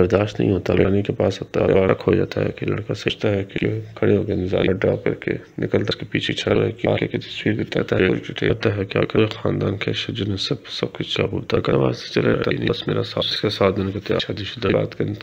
बर्दाश्त नहीं होता रानी के पास आता है और हो जाता है कि लड़का सोचता है कि खड़े होकर नज़ारा ड्रा करके निकलता उसके पीछे चल रहा है, कि आगे की तस्वीर देता है कहता है। क्या करे खानदान के शुजन सब सब कुछ चाबूता करवा से चले बस मेरा साथ इसके साथ मैंने शादी शुदा बात करने